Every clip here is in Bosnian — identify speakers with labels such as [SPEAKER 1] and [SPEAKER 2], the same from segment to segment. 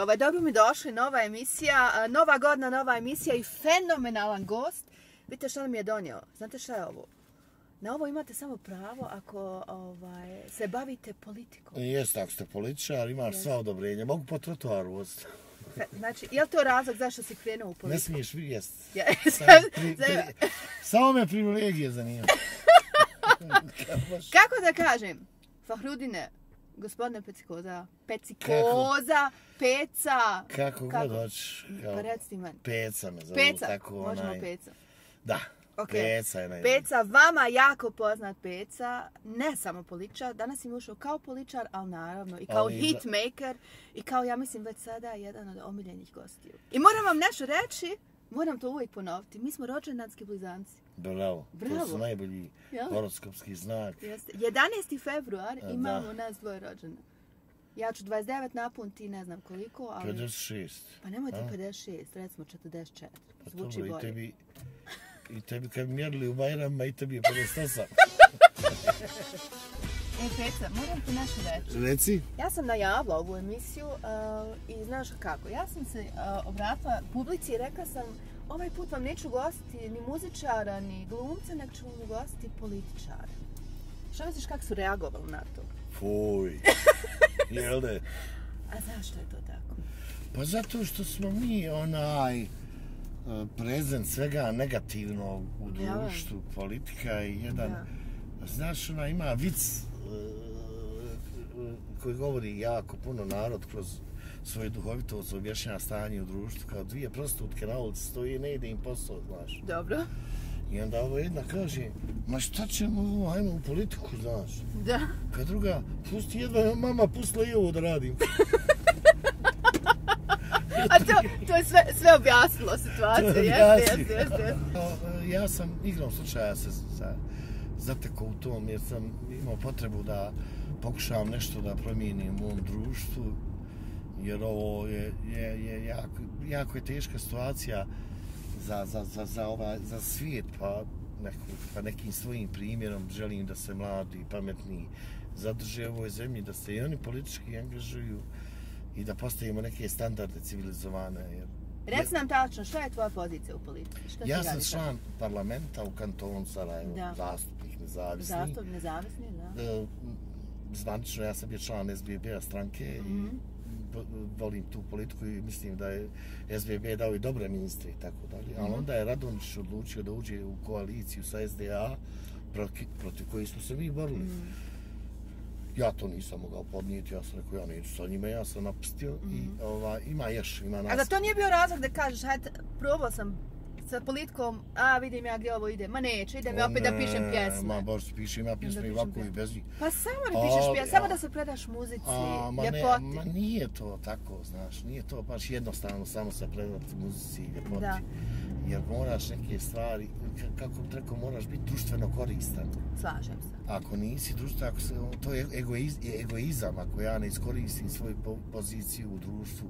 [SPEAKER 1] ovaj, dobro mi došli, nova emisija, nova godina, nova emisija i fenomenalan gost. Vidite što nam je donio. Znate šta je ovo? Na ovo imate samo pravo ako ovaj, se bavite politikom.
[SPEAKER 2] Jeste, ako ste političar, imaš sva odobrenja. Mogu po trotoaru voziti.
[SPEAKER 1] Fe- Znači, je li to razlog zašto si krenuo u
[SPEAKER 2] Ne
[SPEAKER 1] politiku?
[SPEAKER 2] smiješ vi jest. Pri, pri, samo me privilegije zanima.
[SPEAKER 1] Kako da kažem? Fahrudine, gospodine Pecikoza, Pecikoza, Peca.
[SPEAKER 2] Kako,
[SPEAKER 1] Kako?
[SPEAKER 2] god hoćeš.
[SPEAKER 1] Pa reci meni.
[SPEAKER 2] Peca me zovu.
[SPEAKER 1] Peca,
[SPEAKER 2] tako,
[SPEAKER 1] možemo
[SPEAKER 2] onaj,
[SPEAKER 1] Peca.
[SPEAKER 2] Da,
[SPEAKER 1] Ok.
[SPEAKER 2] peca je naj...
[SPEAKER 1] Peca, vama jako poznat Peca, ne samo političar, danas im ušao kao političar, ali naravno i kao
[SPEAKER 2] Ali
[SPEAKER 1] hitmaker i kao, ja mislim, već sada jedan od omiljenih gostiju. I moram vam nešto reći, moram to uvijek ponoviti, mi smo rođendanski blizanci.
[SPEAKER 2] Bravo.
[SPEAKER 1] Bravo.
[SPEAKER 2] To su najbolji
[SPEAKER 1] Ja.
[SPEAKER 2] horoskopski znak.
[SPEAKER 1] Jeste. 11. februar
[SPEAKER 2] A,
[SPEAKER 1] imamo
[SPEAKER 2] da.
[SPEAKER 1] nas dvoje rođene. Ja ću 29 napuniti, ne znam koliko, ali...
[SPEAKER 2] 56.
[SPEAKER 1] Pa nemojte
[SPEAKER 2] A?
[SPEAKER 1] 56, recimo 44.
[SPEAKER 2] Pa
[SPEAKER 1] Zvuči
[SPEAKER 2] dobro, i
[SPEAKER 1] bolje.
[SPEAKER 2] tebi, i tebi kad bi mjerili u Bajrama, i tebi je 58.
[SPEAKER 1] E, Peca, moram ti nešto reći.
[SPEAKER 2] Reci.
[SPEAKER 1] Ja sam najavila ovu emisiju uh, i znaš kako, ja sam se uh, obratila publici i rekla sam ovaj put vam neću gostiti ni muzičara, ni glumca, nego ću vam ugostiti političara. Što misliš kako su reagovali na to?
[SPEAKER 2] Fuj. Jel de?
[SPEAKER 1] A zašto je to tako?
[SPEAKER 2] Pa zato što smo mi onaj e, prezent svega negativnog u
[SPEAKER 1] Ja.
[SPEAKER 2] društvu, politika je jedan,
[SPEAKER 1] Da.
[SPEAKER 2] znaš, ona ima vic koji govori jako puno narod kroz svoju duhovitost objašnjava stanje u društvu, kao dvije prostutke na ulici stoji ne ide im posao, znaš.
[SPEAKER 1] Dobro.
[SPEAKER 2] I onda ovo jedna kaže, ma šta ćemo ovo, ajmo u politiku, znaš.
[SPEAKER 1] Da.
[SPEAKER 2] Kad druga, pusti jedva, mama, pustila i ovo da radim.
[SPEAKER 1] A to, to je sve, sve objasnilo situaciju,
[SPEAKER 2] To je
[SPEAKER 1] jeste, jeste, jeste,
[SPEAKER 2] Ja sam igrom slučaja se za, zatekao u tom jer sam imao potrebu da pokušavam nešto da promijenim u mom društvu jer ovo je, je, je jako, jako je teška situacija za, za, za, za, ova, za svijet pa, neku, pa nekim svojim primjerom želim da se mladi i pametni zadrže u ovoj zemlji, da se i oni politički angažuju i da postavimo neke standarde civilizovane. Jer
[SPEAKER 1] Reci nam tačno, šta je tvoja pozicija u politici? Šta
[SPEAKER 2] Ja sam član parlamenta u kantonu Sarajevo,
[SPEAKER 1] Da.
[SPEAKER 2] zastupnik nezavisni.
[SPEAKER 1] Zastup, nezavisni, da.
[SPEAKER 2] E, Zvanično ja sam bio član SBB-a stranke
[SPEAKER 1] Mhm.
[SPEAKER 2] i vo- volim tu politiku i mislim da je SBB dao i dobre ministre i tako dalje. Ali
[SPEAKER 1] Mhm.
[SPEAKER 2] onda je Radonić odlučio da uđe u koaliciju sa SDA protiv, protiv koji smo se mi borili.
[SPEAKER 1] Mhm.
[SPEAKER 2] Ja to nisam mogao podnijeti, ja sam rekao ja neću sa njima, ja sam napustio i ova, ima još, ima nas.
[SPEAKER 1] A da to nije bio razlog da kažeš, hajde, probao sam sa politikom, a vidim ja gdje ovo ide. Ma neće, idem ja opet da pišem
[SPEAKER 2] Ma
[SPEAKER 1] pjesme.
[SPEAKER 2] baš pišem ja pjesme i ovako i bez njih.
[SPEAKER 1] Pa samo da pišeš pjesme, samo da se predaš muzici,
[SPEAKER 2] A, ma, ne,
[SPEAKER 1] ljepoti.
[SPEAKER 2] ma nije to tako, znaš, nije to baš jednostavno samo se predati muzici i ljepoti.
[SPEAKER 1] Da.
[SPEAKER 2] Jer moraš neke stvari, kako bi rekao, moraš biti društveno koristan.
[SPEAKER 1] Slažem se.
[SPEAKER 2] Ako nisi društveno, ako se, to je egoiz, egoizam, ako ja ne iskoristim svoju po, poziciju u društvu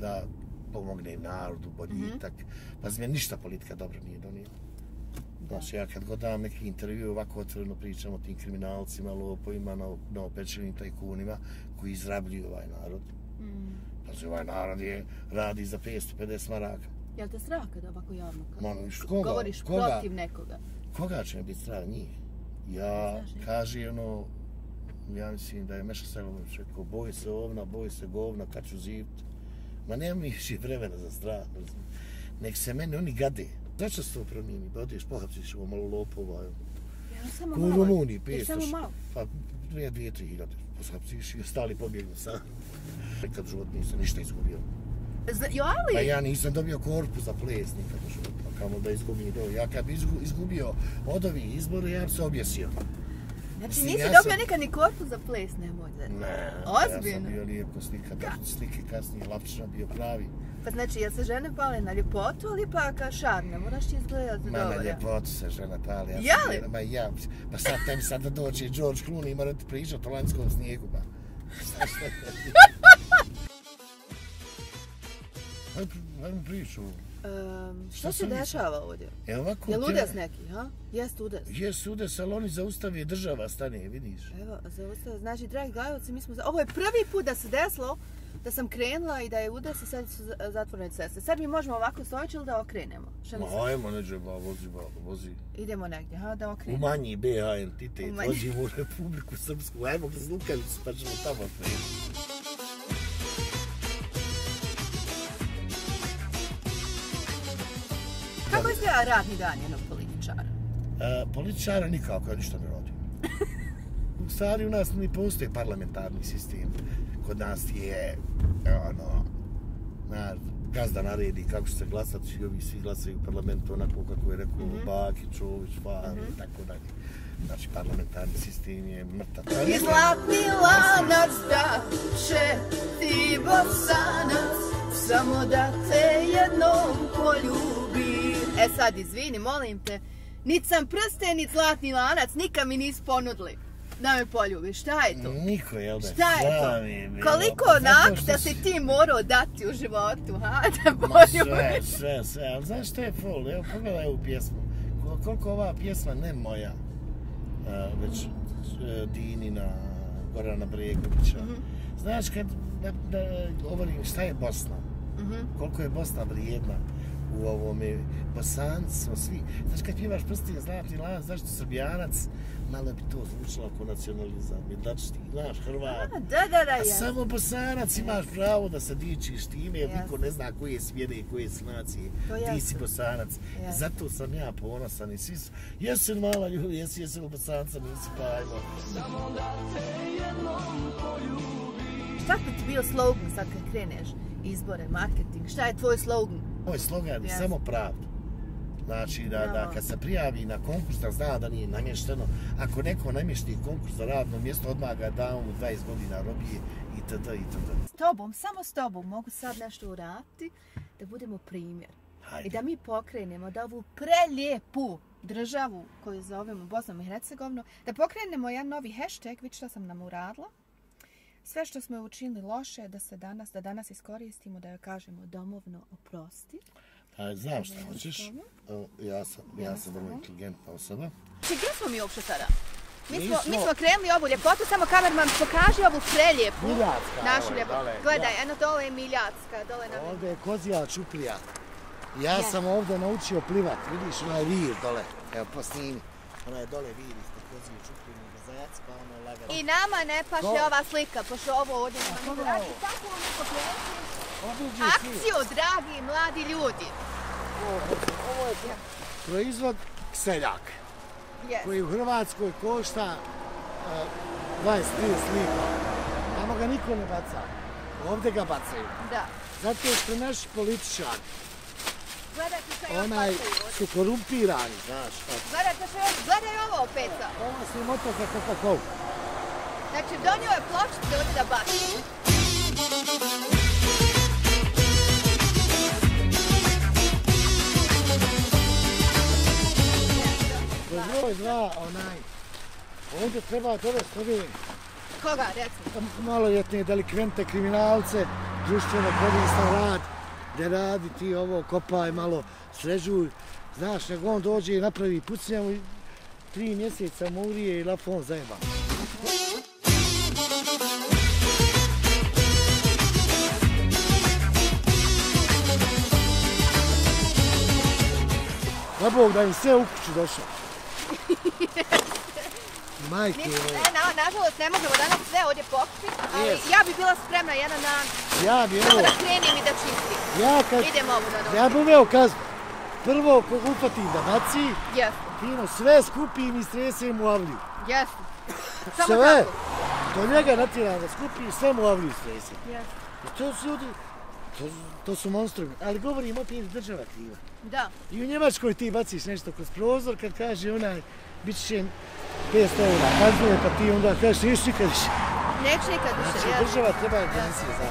[SPEAKER 2] da pomognem narodu, boljitak. Mm -hmm. Pa mene ništa politika dobro nije donijela. Znaš, ja kad god dam neki intervju, ovako otvoreno pričam o tim kriminalcima, lopovima, no, novopečenim tajkunima koji izrabljuju ovaj narod.
[SPEAKER 1] Mm.
[SPEAKER 2] Pazi, ovaj narod je, radi za 550 maraka.
[SPEAKER 1] Jel te strah kada ovako javno?
[SPEAKER 2] Ma, koga?
[SPEAKER 1] Govoriš
[SPEAKER 2] koga?
[SPEAKER 1] protiv nekoga.
[SPEAKER 2] Koga će mi biti strah njih? Ja, kaže ono, ja mislim da je Meša Selović rekao, boj se ovna, boj se govna, kad ću živit. Ma nema mi više vremena za strah. Nek se mene oni gade. Zašto se to promijeni? Da odeš, pohapsiš ovo malo lopova. evo.
[SPEAKER 1] Ja, samo
[SPEAKER 2] Ko u
[SPEAKER 1] malo.
[SPEAKER 2] Rumuniji,
[SPEAKER 1] Jer
[SPEAKER 2] 500.
[SPEAKER 1] Samo malo.
[SPEAKER 2] Pa dvije, dvije, tri hiljade. Pohapsiš i ostali pobjegnu sam. Nikad u životu nisam ništa izgubio.
[SPEAKER 1] Zna, jo, ali...
[SPEAKER 2] Pa ja nisam dobio korpu za ples nikad u životu. Kamo da izgubim to. Ja kad bi izgu- izgubio od ovih izbora, ja bi se objesio.
[SPEAKER 1] Znači nisi
[SPEAKER 2] ja
[SPEAKER 1] dobio
[SPEAKER 2] sam-
[SPEAKER 1] nikad ni korpu za ples, nemoj da...
[SPEAKER 2] Ne,
[SPEAKER 1] Ozbiljno?
[SPEAKER 2] ja sam bio lijepo slika, da slike kasnije, Lapčina bio pravi.
[SPEAKER 1] Pa znači, jel se žene pale na ljepotu ili pa ka šar? Ne moraš ti izgledati
[SPEAKER 2] Ma
[SPEAKER 1] dobro.
[SPEAKER 2] na ljepotu se žena pali. Ja
[SPEAKER 1] Ja
[SPEAKER 2] sam Ma ja, pa sad tebi sad da dođe George Clooney i mora ti pričati o lanjskom snijegu, pa. Šta šta Hajde, hajde priču.
[SPEAKER 1] Um,
[SPEAKER 2] Šta
[SPEAKER 1] šta se dešava ovdje?
[SPEAKER 2] E ovako...
[SPEAKER 1] Je
[SPEAKER 2] ti-
[SPEAKER 1] ludes neki, ha? Jest udes.
[SPEAKER 2] Je sude, ali oni zaustavi država stane, vidiš.
[SPEAKER 1] Evo, zaustav, znači, dragi gledalci, mi smo... za- Ovo je prvi put da se desilo da sam krenula i da je udes i sad su za- zatvorene ceste. Sad mi možemo ovako stojići ili da okrenemo? Šta
[SPEAKER 2] Ma ajmo, neđe, ba, vozi, ba, vozi.
[SPEAKER 1] Idemo negdje, ha, da
[SPEAKER 2] U
[SPEAKER 1] okrenemo.
[SPEAKER 2] manji BH entitet,
[SPEAKER 1] U
[SPEAKER 2] vođimo u Republiku Srpsku, ajmo kroz Lukavicu, pa ćemo tamo krenuti.
[SPEAKER 1] Izgleda radni dan jednog političara?
[SPEAKER 2] E, političara nikako, ja ništa ne radi. U stvari u nas ne postoji parlamentarni sistem. Kod nas je, ono, na, gazda naredi kako će se glasati i ovi svi glasaju u parlamentu onako kako je rekao mm -hmm. Baki, Čović, Far i tako dalje. Znači, parlamentarni sistem je mrtav.
[SPEAKER 1] I zlatni lanac da će ti bosanac samo da te jednom poljubi. E sad, izvini, molim te, nit sam prsten, nit zlatni lanac, nikad mi nis ponudili da me poljubi. Šta je to?
[SPEAKER 2] Niko, jel da?
[SPEAKER 1] Šta je to?
[SPEAKER 2] mi je bilo.
[SPEAKER 1] Koliko nakta si
[SPEAKER 2] si-
[SPEAKER 1] ti morao dati u životu, ha? Da
[SPEAKER 2] Ma sve,
[SPEAKER 1] poljubiš.
[SPEAKER 2] sve, sve, ali znaš što je fol? Evo, pogledaj ovu pjesmu. Kol- Koliko ova pjesma, ne moja, već e, Dinina, Gorana Bregovića.
[SPEAKER 1] Mhm.
[SPEAKER 2] Znaš, kad da, da govorim šta je Bosna,
[SPEAKER 1] Mhm.
[SPEAKER 2] koliko je Bosna vrijedna u ovome, Bosanci smo svi. Znaš, kad pjevaš prsti zlatni lanac, znaš što Srbijanac, malo bi to zvučilo ako nacionalizam, jer ti, znaš, Hrvat.
[SPEAKER 1] A, Da, da, da,
[SPEAKER 2] A
[SPEAKER 1] ja.
[SPEAKER 2] samo bosanac imaš pravo da se dičiš time, jer niko ne zna koje si vjere i koje si nacije. Ti si bosanac.
[SPEAKER 1] Jasno.
[SPEAKER 2] Zato sam ja ponosan i svi su, jesi mala ljudi, jesi, jesi li bosanca, nisi pa ajmo.
[SPEAKER 1] Šta bi ti bio slogan sad kad kreneš izbore, marketing? Šta je tvoj slogan?
[SPEAKER 2] Moj slogan je
[SPEAKER 1] Jasno.
[SPEAKER 2] samo pravda. Znači da, da kad se prijavi na konkurs da zna da nije namješteno, ako neko namješti konkurs za radno mjesto, odmah ga da mu 20 godina robije itd. itd.
[SPEAKER 1] S tobom, samo s tobom mogu sad nešto uraditi da budemo primjer.
[SPEAKER 2] Hajde.
[SPEAKER 1] I da mi pokrenemo da ovu prelijepu državu koju zovemo Bosnom i Hercegovinom, da pokrenemo jedan novi hashtag, vidi što sam nam uradila. Sve što smo učinili loše, da se danas, da danas iskoristimo, da joj kažemo domovno oprosti.
[SPEAKER 2] Ajde, znam šta hoćeš. Ja sam, ja sam vrlo inteligentna osoba.
[SPEAKER 1] Či gdje smo mi uopšte sada? Mi smo,
[SPEAKER 2] Mi smo-
[SPEAKER 1] krenuli ovu ljepotu, samo kamerman pokaži ovu preljepu.
[SPEAKER 2] Miljacka,
[SPEAKER 1] Našu
[SPEAKER 2] je
[SPEAKER 1] ljepotu.
[SPEAKER 2] dole,
[SPEAKER 1] Gledaj,
[SPEAKER 2] ja.
[SPEAKER 1] eno dole je Miljacka, dole na...
[SPEAKER 2] Ovdje je kozija čuprija. Ja
[SPEAKER 1] Ja.
[SPEAKER 2] sam ovdje naučio plivat, vidiš onaj vir dole, evo posnimi. Onaj dole vir ispod kozije čuprije, zajac, pa ono.
[SPEAKER 1] I nama ne paše ova slika, pošto ovo ovdje nema
[SPEAKER 2] pogledaj
[SPEAKER 1] niko. Znači, tako vam
[SPEAKER 2] svi.
[SPEAKER 1] Akciju, dragi mladi ljudi.
[SPEAKER 2] Ovo je proizvod seljak,
[SPEAKER 1] Yes.
[SPEAKER 2] koji u Hrvatskoj košta uh, 20-30 lipa. Tamo ga niko ne baca. Ovdje ga bacaju.
[SPEAKER 1] Da.
[SPEAKER 2] Zato što naši političari,
[SPEAKER 1] Gledajte što još
[SPEAKER 2] onaj, su korumpirani, znaš.
[SPEAKER 1] Gledajte još, gledaj ovo opet.
[SPEAKER 2] Ovo su moto za Coca-Cola.
[SPEAKER 1] Znači, donio je pločice ovdje da baci.
[SPEAKER 2] Kroz broj dva, onaj, ovdje treba dovesti ove
[SPEAKER 1] Koga, recimo?
[SPEAKER 2] maloljetne delikvente, kriminalce, društveno koristan rad, da radi ti ovo, kopaj malo, srežuj, znaš, nego on dođe i napravi pucnjavu i tri mjeseca murije i lafon zajeba. Da Bog da im sve u kuću došao. Majke, moje.
[SPEAKER 1] ne, na, nažalost, ne možemo danas sve ovdje pokriti, ali
[SPEAKER 2] Yes.
[SPEAKER 1] ja bi bila spremna jedan dan
[SPEAKER 2] ja bi ovo,
[SPEAKER 1] da krenem i da čistim.
[SPEAKER 2] ja kad,
[SPEAKER 1] Idemo ovo da
[SPEAKER 2] ja bi uveo kaznu. Prvo upatim da baci,
[SPEAKER 1] Jesno,
[SPEAKER 2] fino sve skupim i stresem u avliju.
[SPEAKER 1] jesno. Samo
[SPEAKER 2] Sve.
[SPEAKER 1] tako.
[SPEAKER 2] To njega natjeram da skupi i sve mu avliju stresem.
[SPEAKER 1] Jesno.
[SPEAKER 2] I to su ljudi, to, to su monstrumi. Ali govorim opet država kriva.
[SPEAKER 1] Da.
[SPEAKER 2] I u Njemačkoj ti baciš nešto kroz prozor kad kaže onaj, bit će 500 eura kazuje, pa ti onda kažeš nisi nikad više.
[SPEAKER 1] Neću nikad više,
[SPEAKER 2] Znači
[SPEAKER 1] jesno.
[SPEAKER 2] država treba agencije za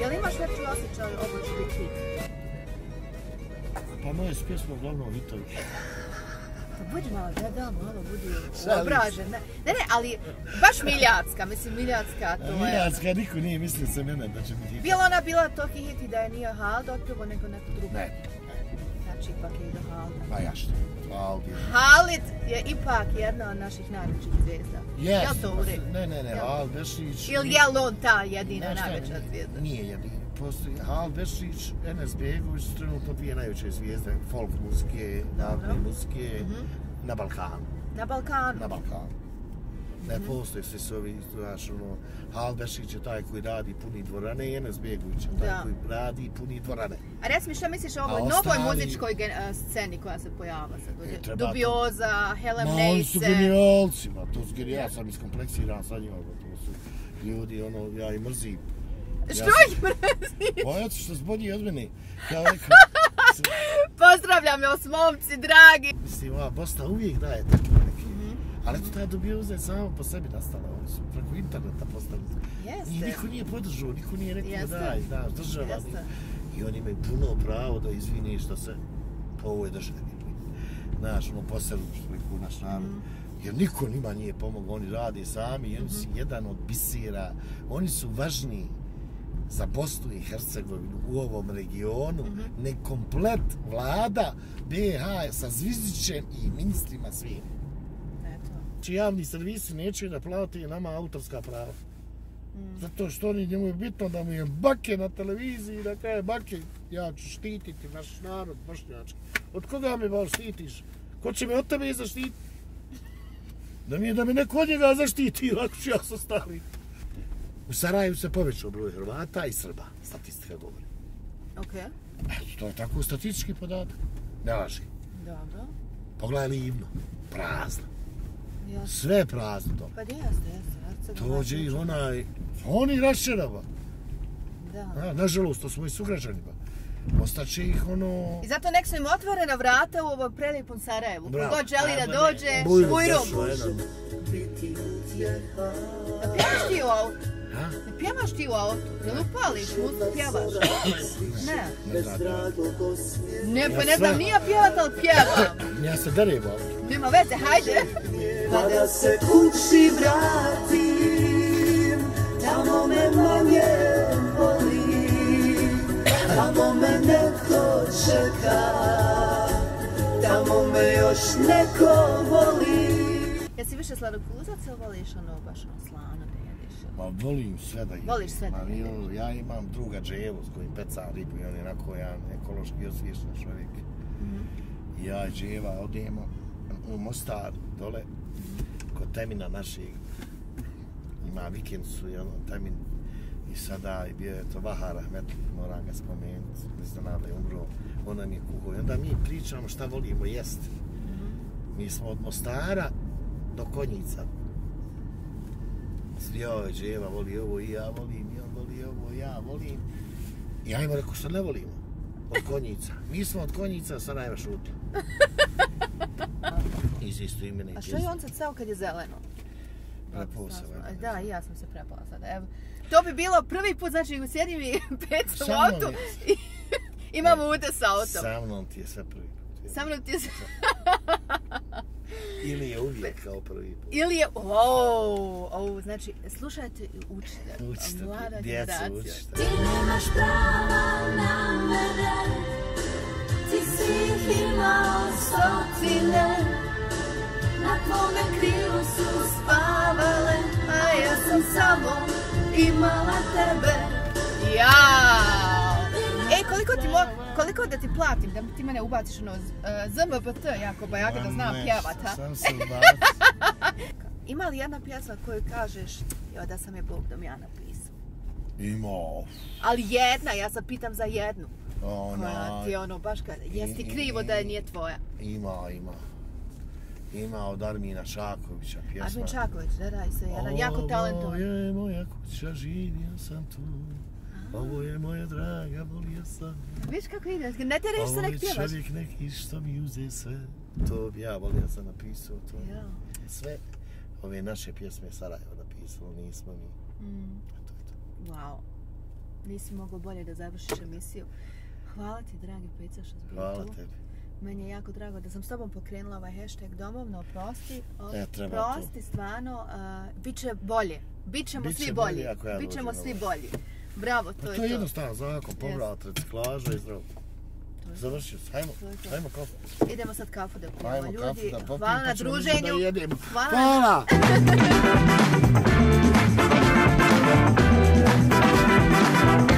[SPEAKER 1] Jel imaš lepši osjećaj ovo će biti?
[SPEAKER 2] Pa moje su pjesme uglavnom hitovi.
[SPEAKER 1] Pa budi malo, da, malo budi
[SPEAKER 2] Šalim
[SPEAKER 1] obražen. Ne, ne, ali baš Miljacka, mislim Miljacka, to je...
[SPEAKER 2] Miljacka, niko nije mislio sa mene da će biti hit.
[SPEAKER 1] Bila ona bila toki hit i da je nije Halda otprvo nego neko drugo.
[SPEAKER 2] Ne,
[SPEAKER 1] Znači, ipak je i do Halda.
[SPEAKER 2] pa ja što. Halid je.
[SPEAKER 1] Halid je ipak jedna od naših najvećih zvijezda.
[SPEAKER 2] Yes,
[SPEAKER 1] Je li to u redu?
[SPEAKER 2] Ne, ne, ne,
[SPEAKER 1] Jel?
[SPEAKER 2] Halid Bešić...
[SPEAKER 1] Ili je li on ta jedina
[SPEAKER 2] šta,
[SPEAKER 1] najveća zvijezda?
[SPEAKER 2] Nije jedini. Postoji Halid Bešić, Enes Begović su trenutno dvije najveće zvijezde folk muzike, narodne muzike
[SPEAKER 1] Mhm.
[SPEAKER 2] na Balkanu.
[SPEAKER 1] Na Balkanu.
[SPEAKER 2] Na Balkanu. Ne postoje svi su ovi, znaš, ono, Halid Bešić je taj koji radi puni dvorane i Enes Begović je taj
[SPEAKER 1] Da.
[SPEAKER 2] koji radi puni dvorane.
[SPEAKER 1] A reci mi šta misliš o
[SPEAKER 2] A
[SPEAKER 1] ovoj
[SPEAKER 2] ostali-
[SPEAKER 1] novoj muzičkoj gen- a, sceni koja se pojavila sad?
[SPEAKER 2] E, to-
[SPEAKER 1] Dubioza, Helen
[SPEAKER 2] Ma, oni su genijalci, ma, to su genijalci, ja sam iskompleksiran sa njima, to su ljudi, ono, ja i mrzim.
[SPEAKER 1] Što
[SPEAKER 2] Ja
[SPEAKER 1] ih mrzi?
[SPEAKER 2] Pa eto što su bolji od mene. Kao rekao,
[SPEAKER 1] Pozdravljam vas momci, dragi.
[SPEAKER 2] mislim, ova Bosna uvijek daje.
[SPEAKER 1] Mhm.
[SPEAKER 2] Ali eto, ta dubioza je samo po sebi nastala, oni su preko interneta postali. I
[SPEAKER 1] Jeste.
[SPEAKER 2] niko nije podržao, niko nije rekao
[SPEAKER 1] Jeste.
[SPEAKER 2] daj, da, država.
[SPEAKER 1] Jeste.
[SPEAKER 2] I oni imaju puno pravo da izvini što se po ovoj državi. Znaš, ono, poselu, što rekao naš narod.
[SPEAKER 1] Mhm.
[SPEAKER 2] Jer niko njima nije pomogao, oni rade sami i oni su
[SPEAKER 1] Mhm.
[SPEAKER 2] jedan od bisera. Oni su važniji za Bosnu i Hercegovinu u ovom regionu,
[SPEAKER 1] Mhm.
[SPEAKER 2] ne komplet vlada BiH sa Zvizdićem i ministrima svim. Znači javni servisi neće da plati nama autorska prava.
[SPEAKER 1] Mm.
[SPEAKER 2] Zato što oni njemu je bitno da mu je bake na televiziji, da kaže bake, ja ću štititi naš narod bošnjački. Od koga me baš štitiš? Ko će me od tebe zaštiti? Da mi je da me neko od njega zaštiti, ako ću ja se staviti. U Sarajevu se povećao broj Hrvata i Srba, statistika govori.
[SPEAKER 1] Ok.
[SPEAKER 2] Eto, to je tako statistički podatak. Ne laži.
[SPEAKER 1] Dobro.
[SPEAKER 2] Pogledaj Livno, prazno. Sve je prazno to.
[SPEAKER 1] Pa jeste, jeste. Hercegovina
[SPEAKER 2] Dođe i onaj, oni raščerava.
[SPEAKER 1] Da.
[SPEAKER 2] A, nažalost, to su moji sugrađani. Ba. Ostaće ih ono...
[SPEAKER 1] I zato nek su im otvorena vrata u ovog prelijepom Sarajevu.
[SPEAKER 2] Bravo.
[SPEAKER 1] Ko god želi da dođe,
[SPEAKER 2] došlo, jedan.
[SPEAKER 1] Ne pjevaš ti u autu?
[SPEAKER 2] Ha?
[SPEAKER 1] Ne pjevaš ti u autu? Jel upališ muziku, pjevaš? Ne.
[SPEAKER 2] Ne znam.
[SPEAKER 1] Ne, pa ne znam, nije pjevat, ali pjevam.
[SPEAKER 2] Ja se derem ovdje.
[SPEAKER 1] Nema veze, hajde.
[SPEAKER 3] Kada se kući vratim, tamo me manje boli, tamo me neko čeka, tamo me još neko voli.
[SPEAKER 1] Jesi više sladokuzac ili voliš ono baš ono slano da jedeš?
[SPEAKER 2] Ma volim sve da jedem.
[SPEAKER 1] Voliš sve da jedeš.
[SPEAKER 2] jo, Ja imam druga dževu s kojim peca ribu i on je onako jedan ekološki osviješten čovjek.
[SPEAKER 1] Mhm.
[SPEAKER 2] I ja i dževa odemo u Mostar dole kod Temina našeg. Ima vikendicu i ono Temin. I sada je bio je to Vahar Ahmet, moram ga spomenuti, iznenada je umro, on nam je kuhao. I onda mi pričamo šta volimo jesti. Mi smo od Mostara do Konjica. Joj, dževa voli ovo i ja volim, i on voli ovo, i ja volim. I ja ima rekao što ne volimo. Od konjica. Mi smo od konjica, Sarajeva šuti. Iz isto imene.
[SPEAKER 1] A što je on sad stao kad je zeleno?
[SPEAKER 2] Prepao se, valjda.
[SPEAKER 1] Da, i ja sam se prepala sad. Evo. To bi bilo prvi put, znači sjedim i pet u autu
[SPEAKER 2] je.
[SPEAKER 1] i imamo ute sa autom.
[SPEAKER 2] Sa mnom ti je sve prvi put.
[SPEAKER 1] Sa mnom ti je...
[SPEAKER 2] Ili je uvijek kao prvi put.
[SPEAKER 1] Ili je... Oh, oh, znači, slušajte i učite.
[SPEAKER 2] Učite,
[SPEAKER 1] Mlada
[SPEAKER 2] djecu
[SPEAKER 1] generacija.
[SPEAKER 2] učite.
[SPEAKER 3] Ti nemaš prava na mene, ti si ih imao stotine, na tvome krilu su spavale, a ja sam samo imala tebe.
[SPEAKER 1] Jao! Ej, koliko ti mo... Koliko da ti platim da ti mene ubaciš ono z- e, ZMBT, jako bajaka da znam pjevat, ha?
[SPEAKER 2] Sam se.
[SPEAKER 1] Ima li jedna pjesma koju kažeš, jo, da sam je Bog da mi ja napisao?
[SPEAKER 2] Imao.
[SPEAKER 1] Ali jedna, ja sad pitam za jednu. Koja
[SPEAKER 2] Ona,
[SPEAKER 1] ti je ono baš kada, jesi ti krivo da je nije tvoja?
[SPEAKER 2] ima, ima. Ima od Armina Šakovića pjesma.
[SPEAKER 1] Armin Čaković, da, da, se jedan jako
[SPEAKER 2] Ovo
[SPEAKER 1] talentovan.
[SPEAKER 2] je moja kuća, živio sam tu. Ovo je moja draga, volio sam.
[SPEAKER 1] Viš kako ide, ne tereš se
[SPEAKER 2] Ovo
[SPEAKER 1] nek
[SPEAKER 2] je
[SPEAKER 1] pjevaš.
[SPEAKER 2] čovjek neki što mi uze sve. To bi ja volio sam napisao to.
[SPEAKER 1] Ja.
[SPEAKER 2] Sve ove naše pjesme Sarajevo napisalo, nismo mi.
[SPEAKER 1] Mm,
[SPEAKER 2] Eto, eto.
[SPEAKER 1] wow. Nisi mogao bolje da završiš emisiju. Hvala ti, dragi Peca, što si bio
[SPEAKER 2] Hvala
[SPEAKER 1] tu.
[SPEAKER 2] tebi.
[SPEAKER 1] Meni je jako drago da sam s tobom pokrenula ovaj hashtag domovno oprosti.
[SPEAKER 2] E, treba
[SPEAKER 1] prosti, to. stvarno, uh, bit će bolje. Bićemo
[SPEAKER 2] Biće
[SPEAKER 1] svi bolji.
[SPEAKER 2] Ja
[SPEAKER 1] Bićemo svi bolji. Bravo, to,
[SPEAKER 2] pa, to
[SPEAKER 1] je
[SPEAKER 2] to.
[SPEAKER 1] To
[SPEAKER 2] je jednostavno zakon, povrat, yes. reciklaža i zdravo. Završio se, hajmo, hajmo kafu.
[SPEAKER 1] Idemo sad kafu da pijemo,
[SPEAKER 2] hajmo,
[SPEAKER 1] ljudi.
[SPEAKER 2] Kafu da popim,
[SPEAKER 1] hvala
[SPEAKER 2] pa na
[SPEAKER 1] druženju.
[SPEAKER 2] Da
[SPEAKER 1] hvala.
[SPEAKER 2] hvala.